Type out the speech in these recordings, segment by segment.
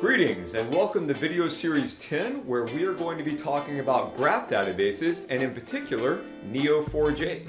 Greetings and welcome to video series 10 where we are going to be talking about graph databases and in particular Neo4j.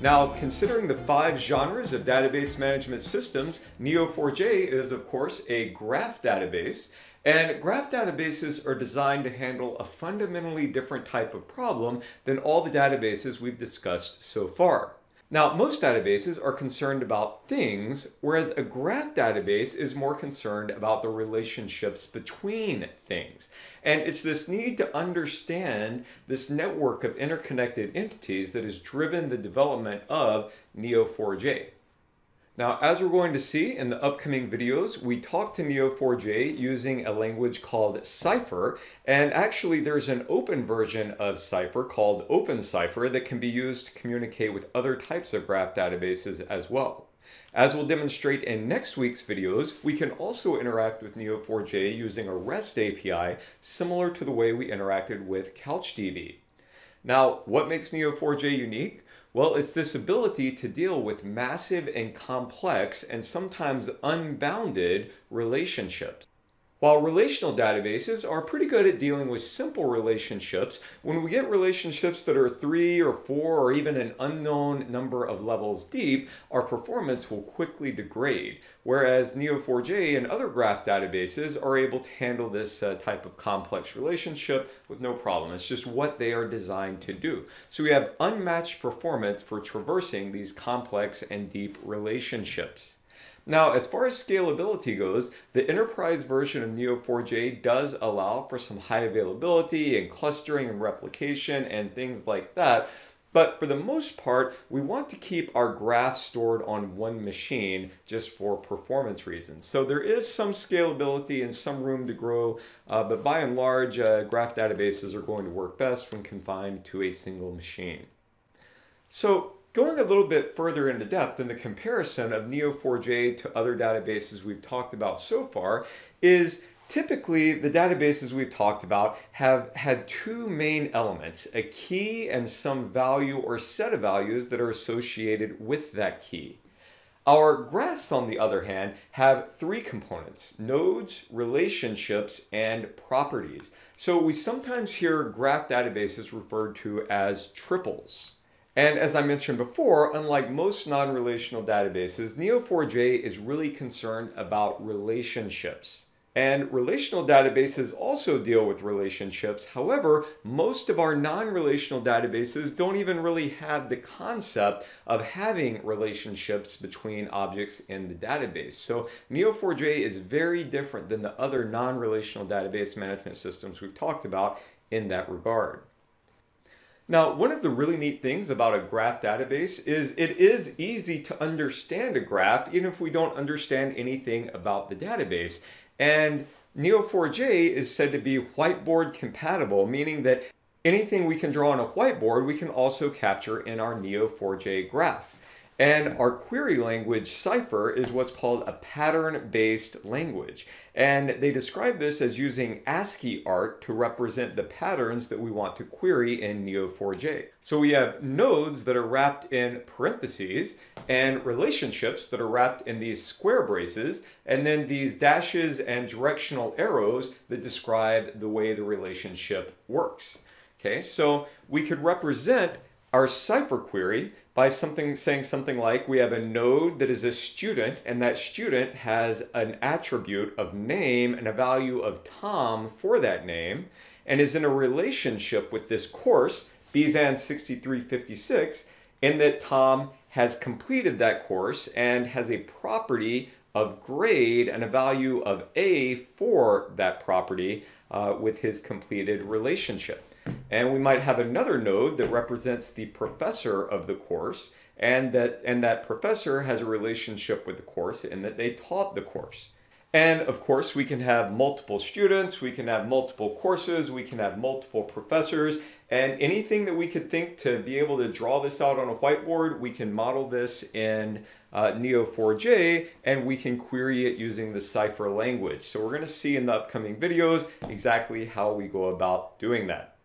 Now considering the five genres of database management systems, Neo4j is of course a graph database and graph databases are designed to handle a fundamentally different type of problem than all the databases we've discussed so far. Now, most databases are concerned about things, whereas a graph database is more concerned about the relationships between things. And it's this need to understand this network of interconnected entities that has driven the development of Neo4j. Now, as we're going to see in the upcoming videos, we talk to Neo4j using a language called Cypher, and actually there's an open version of Cypher called OpenCypher that can be used to communicate with other types of graph databases as well. As we'll demonstrate in next week's videos, we can also interact with Neo4j using a REST API similar to the way we interacted with CouchDB. Now, what makes Neo4j unique? Well, it's this ability to deal with massive and complex and sometimes unbounded relationships. While relational databases are pretty good at dealing with simple relationships, when we get relationships that are three or four or even an unknown number of levels deep, our performance will quickly degrade. Whereas Neo4j and other graph databases are able to handle this uh, type of complex relationship with no problem. It's just what they are designed to do. So we have unmatched performance for traversing these complex and deep relationships. Now, as far as scalability goes, the enterprise version of Neo4j does allow for some high availability and clustering and replication and things like that. But for the most part, we want to keep our graph stored on one machine just for performance reasons. So there is some scalability and some room to grow, uh, but by and large, uh, graph databases are going to work best when confined to a single machine. So Going a little bit further into depth in the comparison of Neo4j to other databases we've talked about so far is typically the databases we've talked about have had two main elements, a key and some value or set of values that are associated with that key. Our graphs, on the other hand, have three components, nodes, relationships, and properties. So we sometimes hear graph databases referred to as triples. And as I mentioned before, unlike most non-relational databases, Neo4j is really concerned about relationships. And relational databases also deal with relationships. However, most of our non-relational databases don't even really have the concept of having relationships between objects in the database. So Neo4j is very different than the other non-relational database management systems we've talked about in that regard. Now, one of the really neat things about a graph database is it is easy to understand a graph even if we don't understand anything about the database. And Neo4j is said to be whiteboard compatible, meaning that anything we can draw on a whiteboard, we can also capture in our Neo4j graph. And our query language Cypher is what's called a pattern-based language. And they describe this as using ASCII art to represent the patterns that we want to query in Neo4j. So we have nodes that are wrapped in parentheses and relationships that are wrapped in these square braces, and then these dashes and directional arrows that describe the way the relationship works. Okay, so we could represent our Cypher query by something saying something like we have a node that is a student and that student has an attribute of name and a value of Tom for that name and is in a relationship with this course, BZAN 6356, in that Tom has completed that course and has a property of grade and a value of A for that property uh, with his completed relationship. And we might have another node that represents the professor of the course and that, and that professor has a relationship with the course in that they taught the course. And of course, we can have multiple students, we can have multiple courses, we can have multiple professors, and anything that we could think to be able to draw this out on a whiteboard, we can model this in uh, Neo4j and we can query it using the Cypher language. So we're going to see in the upcoming videos exactly how we go about doing that.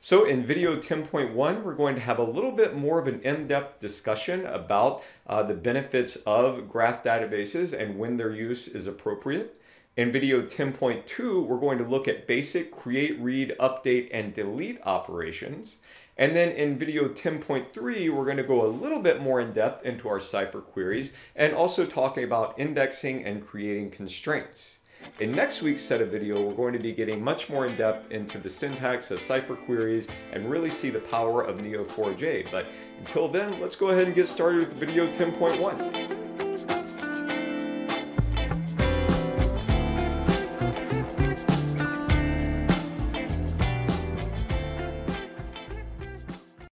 So in video 10.1, we're going to have a little bit more of an in-depth discussion about uh, the benefits of graph databases and when their use is appropriate. In video 10.2, we're going to look at basic create, read, update, and delete operations. And then in video 10.3, we're going to go a little bit more in depth into our Cypher queries and also talking about indexing and creating constraints. In next week's set of video, we're going to be getting much more in depth into the syntax of Cypher queries and really see the power of Neo4j. But until then, let's go ahead and get started with video 10.1.